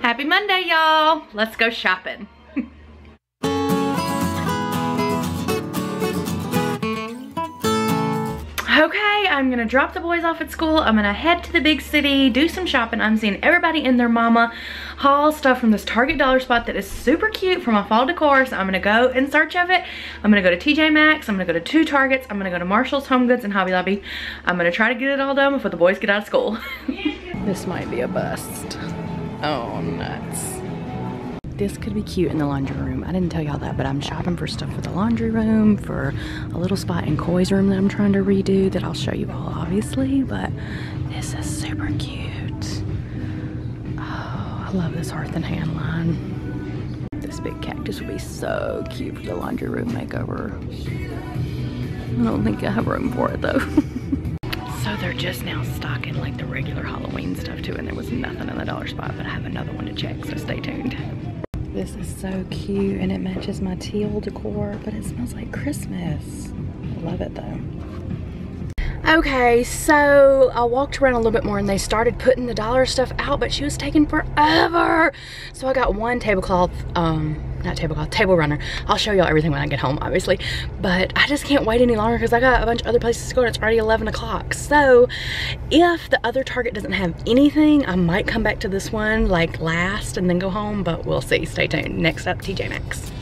Happy Monday, y'all. Let's go shopping. Okay, I'm gonna drop the boys off at school. I'm gonna head to the big city, do some shopping. I'm seeing everybody in their mama haul stuff from this Target dollar spot that is super cute for my fall decor. So I'm gonna go in search of it. I'm gonna go to TJ Maxx. I'm gonna go to two Targets. I'm gonna go to Marshalls, Home Goods, and Hobby Lobby. I'm gonna try to get it all done before the boys get out of school. this might be a bust. Oh, nuts this could be cute in the laundry room. I didn't tell y'all that, but I'm shopping for stuff for the laundry room, for a little spot in Coy's room that I'm trying to redo that I'll show you all, obviously, but this is super cute. Oh, I love this Hearth and Hand line. This big cactus would be so cute for the laundry room makeover. I don't think I have room for it though. they're just now stocking like the regular Halloween stuff too, and there was nothing in the dollar spot, but I have another one to check, so stay tuned. This is so cute and it matches my teal decor, but it smells like Christmas. I love it though. Okay, so I walked around a little bit more and they started putting the dollar stuff out, but she was taking forever. So I got one tablecloth, um, not tablecloth, table runner. I'll show y'all everything when I get home, obviously. But I just can't wait any longer because I got a bunch of other places to go and it's already 11 o'clock. So if the other Target doesn't have anything, I might come back to this one like last and then go home, but we'll see. Stay tuned. Next up, TJ Maxx.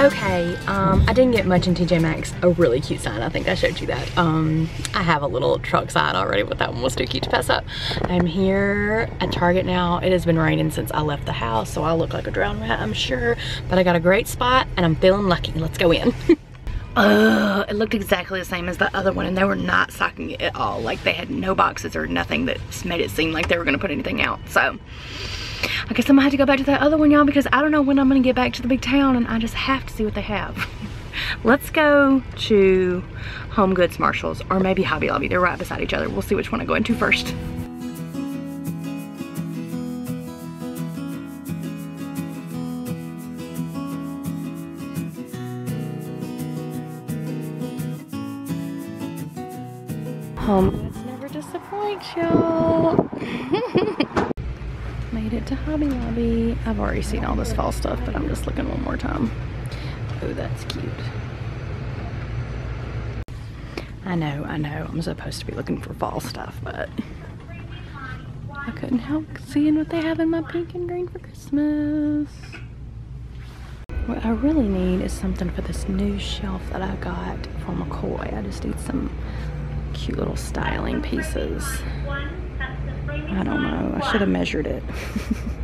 Okay, um, I didn't get much in TJ Maxx. A really cute sign. I think I showed you that. Um, I have a little truck sign already, but that one was too cute to pass up. I'm here at Target now. It has been raining since I left the house, so I look like a drowned rat, I'm sure. But I got a great spot, and I'm feeling lucky. Let's go in. Ugh, it looked exactly the same as the other one and they were not stocking it at all. Like they had no boxes or nothing that made it seem like they were gonna put anything out. So I guess I'm gonna have to go back to that other one, y'all, because I don't know when I'm gonna get back to the big town and I just have to see what they have. Let's go to Home Goods Marshalls or maybe Hobby Lobby. They're right beside each other. We'll see which one I go into first. Home Goods never disappoints, y'all. Made it to Hobby Lobby. I've already seen all this fall stuff, but I'm just looking one more time. Oh, that's cute. I know, I know, I'm supposed to be looking for fall stuff, but I couldn't help seeing what they have in my pink and green for Christmas. What I really need is something for this new shelf that I got from McCoy. I just need some cute little styling pieces. I don't know. I should have measured it.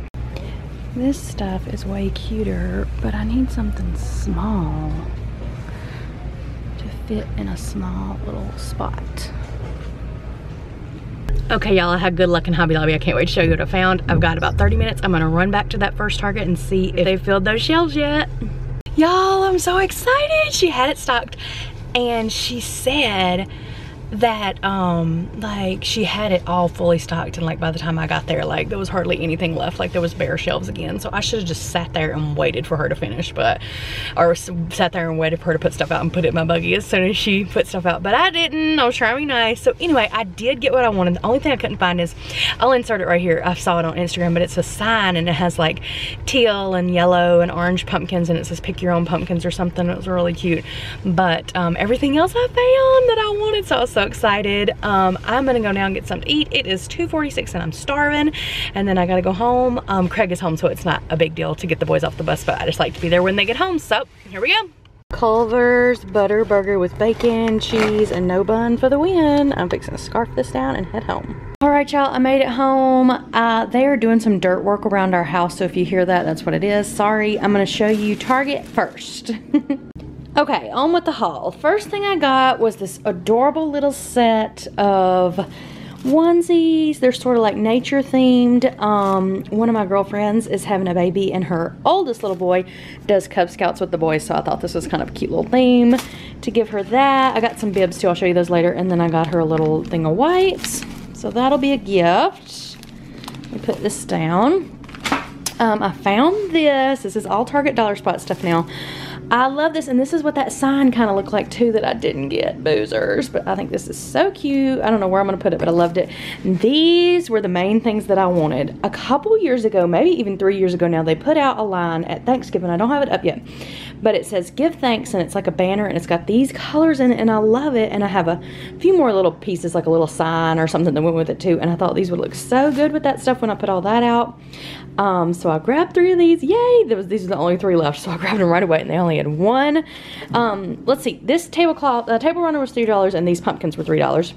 this stuff is way cuter, but I need something small to fit in a small little spot. Okay, y'all, I had good luck in Hobby Lobby. I can't wait to show you what I found. I've got about 30 minutes. I'm gonna run back to that first Target and see if they filled those shelves yet. Y'all, I'm so excited. She had it stocked and she said that um like she had it all fully stocked and like by the time I got there like there was hardly anything left. Like there was bare shelves again. So I should have just sat there and waited for her to finish but or sat there and waited for her to put stuff out and put it in my buggy as soon as she put stuff out. But I didn't. I was trying to be nice. So anyway I did get what I wanted. The only thing I couldn't find is I'll insert it right here. I saw it on Instagram but it's a sign and it has like teal and yellow and orange pumpkins and it says pick your own pumpkins or something. It was really cute. But um, everything else I found that I wanted. So I was so excited. Um, I'm gonna go now and get something to eat. It is 2.46 and I'm starving. And then I gotta go home. Um, Craig is home, so it's not a big deal to get the boys off the bus, but I just like to be there when they get home. So here we go. Culver's butter burger with bacon, cheese, and no bun for the win. I'm fixing to scarf this down and head home. All right, y'all, I made it home. Uh, they are doing some dirt work around our house, so if you hear that, that's what it is. Sorry, I'm gonna show you Target first. Okay, on with the haul. First thing I got was this adorable little set of onesies. They're sort of like nature themed. Um, one of my girlfriends is having a baby and her oldest little boy does Cub Scouts with the boys. So I thought this was kind of a cute little theme. to give her that. I got some bibs too, I'll show you those later. And then I got her a little thing of wipes. So that'll be a gift. Let me put this down. Um, I found this. This is all Target Dollar Spot stuff now. I love this, and this is what that sign kind of looked like too that I didn't get, Boozers. But I think this is so cute. I don't know where I'm going to put it, but I loved it. These were the main things that I wanted. A couple years ago, maybe even three years ago now, they put out a line at Thanksgiving. I don't have it up yet, but it says give thanks, and it's like a banner, and it's got these colors in it, and I love it. And I have a few more little pieces, like a little sign or something that went with it too. And I thought these would look so good with that stuff when I put all that out. Um, so I grabbed three of these. Yay! Was, these are the only three left, so I grabbed them right away, and they only had one. Um, let's see. This tablecloth, uh, table runner was $3, and these pumpkins were $3.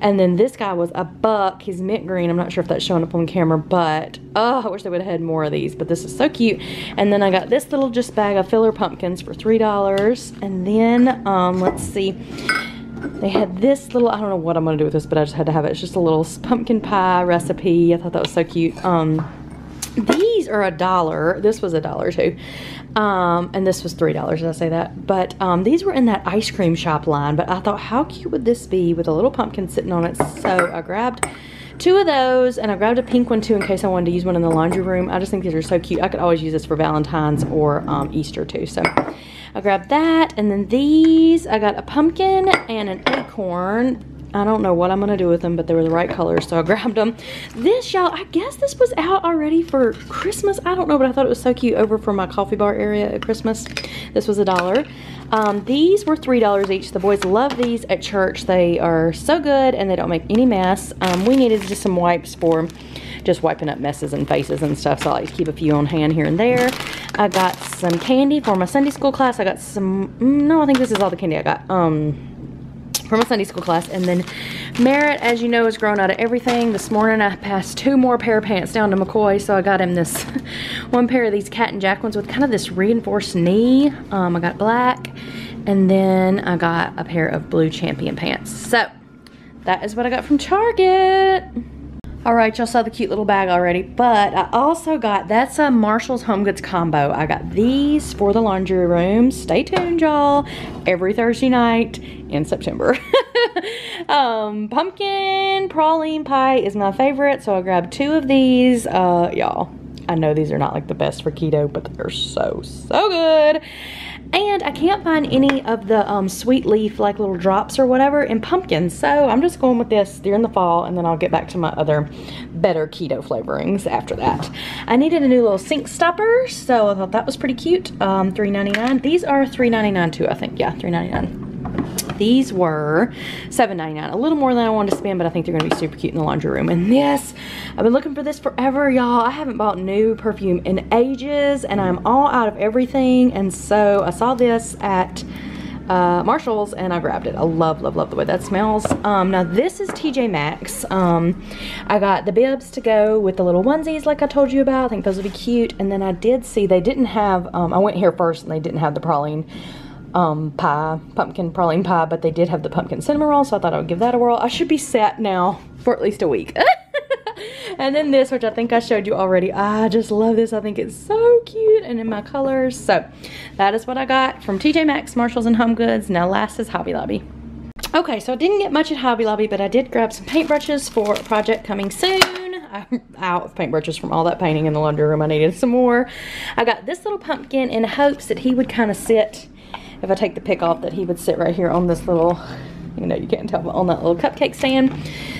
And then this guy was a buck. He's mint green. I'm not sure if that's showing up on camera, but oh, I wish they would have had more of these, but this is so cute. And then I got this little just bag of filler pumpkins for $3. And then, um, let's see. They had this little, I don't know what I'm to do with this, but I just had to have it. It's just a little pumpkin pie recipe. I thought that was so cute. Um, these are a dollar. This was a dollar too. Um, and this was three dollars. Did I say that? But um, these were in that ice cream shop line. But I thought, how cute would this be with a little pumpkin sitting on it? So I grabbed two of those and I grabbed a pink one too in case I wanted to use one in the laundry room. I just think these are so cute. I could always use this for Valentine's or um, Easter too. So I grabbed that and then these. I got a pumpkin and an acorn I don't know what I'm to do with them, but they were the right colors, so I grabbed them. This, y'all, I guess this was out already for Christmas. I don't know, but I thought it was so cute over for my coffee bar area at Christmas. This was a dollar. Um, these were $3 each. The boys love these at church. They are so good, and they don't make any mess. Um, we needed just some wipes for just wiping up messes and faces and stuff, so I like to keep a few on hand here and there. I got some candy for my Sunday school class. I got some, mm, no, I think this is all the candy I got. Um, for a Sunday school class. And then Merritt, as you know, has grown out of everything. This morning I passed two more pair of pants down to McCoy, so I got him this one pair of these Cat and Jack ones with kind of this reinforced knee. Um, I got black, and then I got a pair of blue Champion pants. So that is what I got from Target. All right, y'all saw the cute little bag already, but I also got, that's a Marshalls Home Goods combo. I got these for the laundry room. Stay tuned, y'all. Every Thursday night in September. um, pumpkin praline pie is my favorite, so I grabbed two of these. Uh, y'all, I know these are not like the best for keto, but they're so, so good. And I can't find any of the um, sweet leaf like little drops or whatever in pumpkins. So I'm just going with this during the fall and then I'll get back to my other better keto flavorings after that. I needed a new little sink stopper. So I thought that was pretty cute. Um, $3.99. These are $3.99 too, I think. Yeah, $3.99. These were $7.99. A little more than I wanted to spend, but I think they're going to be super cute in the laundry room. And this, I've been looking for this forever, y'all. I haven't bought new perfume in ages, and I'm all out of everything. And so I saw this at uh, Marshalls and I grabbed it. I love, love, love the way that smells. Um, now this is TJ Maxx. Um, I got the bibs to go with the little onesies like I told you about. I think those would be cute. And then I did see they didn't have, um, I went here first and they didn't have the praline um, pie, pumpkin praline pie, but they did have the pumpkin cinnamon roll, so I thought I would give that a whirl. I should be set now for at least a week. and then this, which I think I showed you already. I just love this. I think it's so cute and in my colors. So that is what I got from TJ Maxx, Marshalls, and Home Goods. Now last is Hobby Lobby. Okay, so I didn't get much at Hobby Lobby, but I did grab some paintbrushes for a project coming soon. I'm out of paintbrushes from all that painting in the laundry room. I needed some more. I got this little pumpkin in hopes that he would kind of sit if I take the pick off that he would sit right here on this little, you know, you can't tell, but on that little cupcake stand.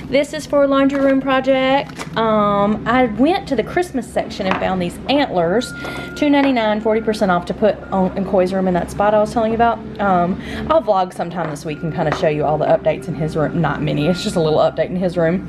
This is for a laundry room project. Um, I went to the Christmas section and found these antlers, $2.99, 40% off to put on in Coy's room in that spot I was telling you about. Um, I'll vlog sometime this week and kind of show you all the updates in his room. Not many, it's just a little update in his room.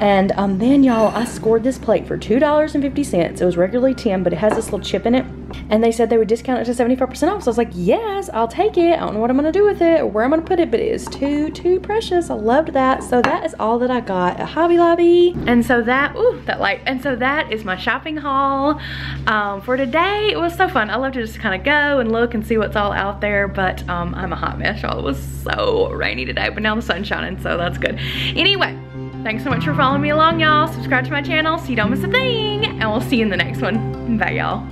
And um, then y'all, I scored this plate for $2.50. It was regularly 10 but it has this little chip in it. And they said they would discount it to 75% off. So I was like, yes, I'll take it. I don't know what I'm gonna do with it or where I'm gonna put it, but it is too, too precious. I loved that. So that is all that I got at Hobby Lobby. And so that, ooh, that light. And so that is my shopping haul um, for today. It was so fun. I love to just kind of go and look and see what's all out there, but um, I'm a hot mess, y'all. It was so rainy today, but now the sun's shining, so that's good. Anyway, Thanks so much for following me along, y'all. Subscribe to my channel so you don't miss a thing. And we'll see you in the next one. Bye, y'all.